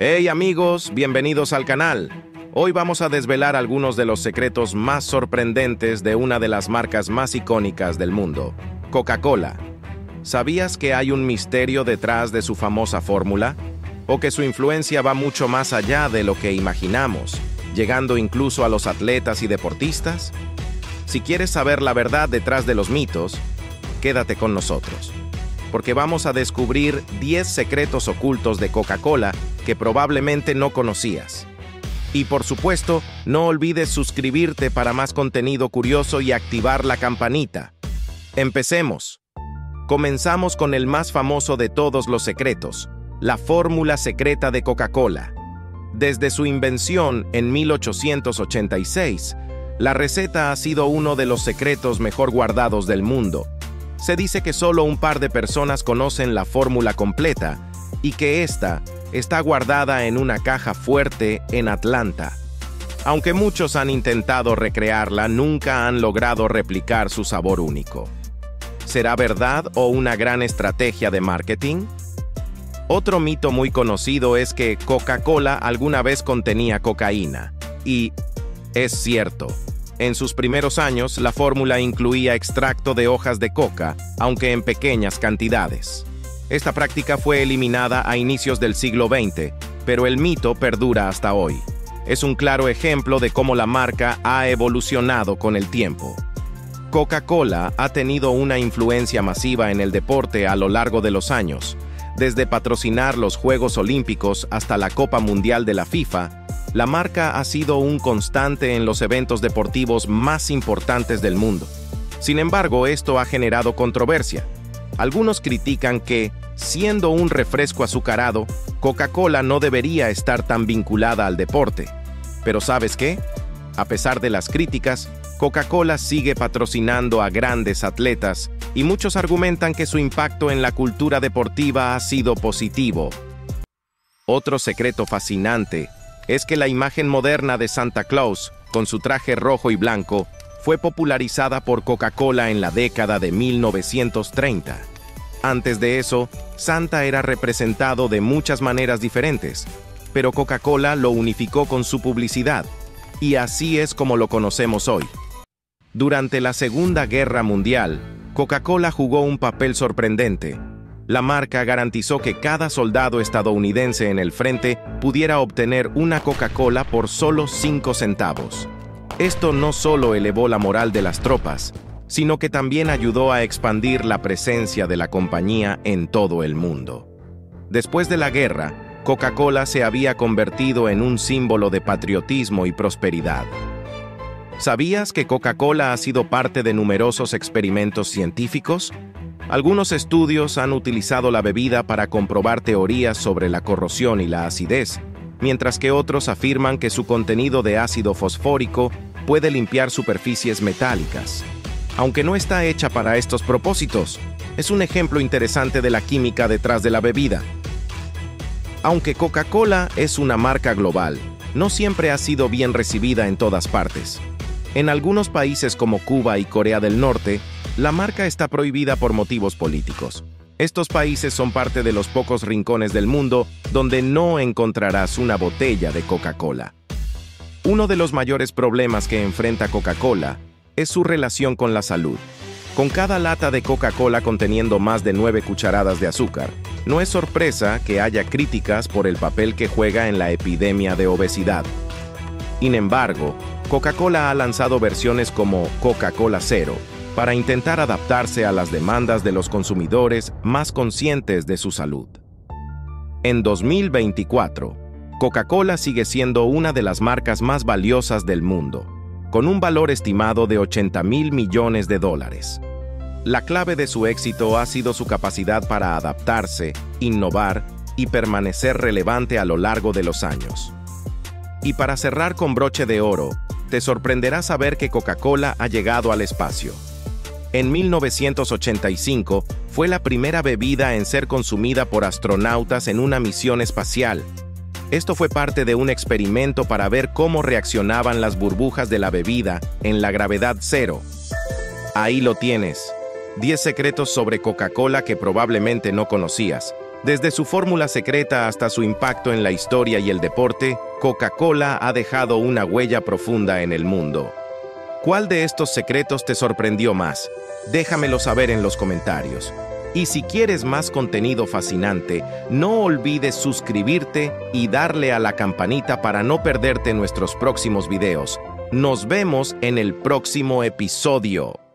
Hey amigos, bienvenidos al canal. Hoy vamos a desvelar algunos de los secretos más sorprendentes de una de las marcas más icónicas del mundo, Coca-Cola. ¿Sabías que hay un misterio detrás de su famosa fórmula? ¿O que su influencia va mucho más allá de lo que imaginamos, llegando incluso a los atletas y deportistas? Si quieres saber la verdad detrás de los mitos, quédate con nosotros, porque vamos a descubrir 10 secretos ocultos de Coca-Cola que probablemente no conocías. Y por supuesto, no olvides suscribirte para más contenido curioso y activar la campanita. Empecemos. Comenzamos con el más famoso de todos los secretos, la fórmula secreta de Coca-Cola. Desde su invención en 1886, la receta ha sido uno de los secretos mejor guardados del mundo. Se dice que solo un par de personas conocen la fórmula completa y que esta está guardada en una caja fuerte en Atlanta. Aunque muchos han intentado recrearla, nunca han logrado replicar su sabor único. ¿Será verdad o una gran estrategia de marketing? Otro mito muy conocido es que Coca-Cola alguna vez contenía cocaína. Y es cierto, en sus primeros años, la fórmula incluía extracto de hojas de coca, aunque en pequeñas cantidades. Esta práctica fue eliminada a inicios del siglo XX, pero el mito perdura hasta hoy. Es un claro ejemplo de cómo la marca ha evolucionado con el tiempo. Coca-Cola ha tenido una influencia masiva en el deporte a lo largo de los años, desde patrocinar los Juegos Olímpicos hasta la Copa Mundial de la FIFA la marca ha sido un constante en los eventos deportivos más importantes del mundo. Sin embargo, esto ha generado controversia. Algunos critican que, siendo un refresco azucarado, Coca-Cola no debería estar tan vinculada al deporte. Pero ¿sabes qué? A pesar de las críticas, Coca-Cola sigue patrocinando a grandes atletas y muchos argumentan que su impacto en la cultura deportiva ha sido positivo. Otro secreto fascinante es que la imagen moderna de Santa Claus, con su traje rojo y blanco, fue popularizada por Coca-Cola en la década de 1930. Antes de eso, Santa era representado de muchas maneras diferentes, pero Coca-Cola lo unificó con su publicidad, y así es como lo conocemos hoy. Durante la Segunda Guerra Mundial, Coca-Cola jugó un papel sorprendente, la marca garantizó que cada soldado estadounidense en el frente pudiera obtener una Coca-Cola por solo 5 centavos. Esto no solo elevó la moral de las tropas, sino que también ayudó a expandir la presencia de la compañía en todo el mundo. Después de la guerra, Coca-Cola se había convertido en un símbolo de patriotismo y prosperidad. ¿Sabías que Coca-Cola ha sido parte de numerosos experimentos científicos? Algunos estudios han utilizado la bebida para comprobar teorías sobre la corrosión y la acidez, mientras que otros afirman que su contenido de ácido fosfórico puede limpiar superficies metálicas. Aunque no está hecha para estos propósitos, es un ejemplo interesante de la química detrás de la bebida. Aunque Coca-Cola es una marca global, no siempre ha sido bien recibida en todas partes. En algunos países como Cuba y Corea del Norte, la marca está prohibida por motivos políticos. Estos países son parte de los pocos rincones del mundo donde no encontrarás una botella de Coca-Cola. Uno de los mayores problemas que enfrenta Coca-Cola es su relación con la salud. Con cada lata de Coca-Cola conteniendo más de 9 cucharadas de azúcar, no es sorpresa que haya críticas por el papel que juega en la epidemia de obesidad. Sin embargo, Coca-Cola ha lanzado versiones como Coca-Cola Cero, para intentar adaptarse a las demandas de los consumidores más conscientes de su salud. En 2024, Coca-Cola sigue siendo una de las marcas más valiosas del mundo, con un valor estimado de 80 mil millones de dólares. La clave de su éxito ha sido su capacidad para adaptarse, innovar y permanecer relevante a lo largo de los años. Y para cerrar con broche de oro, te sorprenderá saber que Coca-Cola ha llegado al espacio. En 1985 fue la primera bebida en ser consumida por astronautas en una misión espacial. Esto fue parte de un experimento para ver cómo reaccionaban las burbujas de la bebida en la gravedad cero. Ahí lo tienes. 10 secretos sobre Coca-Cola que probablemente no conocías. Desde su fórmula secreta hasta su impacto en la historia y el deporte, Coca-Cola ha dejado una huella profunda en el mundo. ¿Cuál de estos secretos te sorprendió más? Déjamelo saber en los comentarios. Y si quieres más contenido fascinante, no olvides suscribirte y darle a la campanita para no perderte nuestros próximos videos. Nos vemos en el próximo episodio.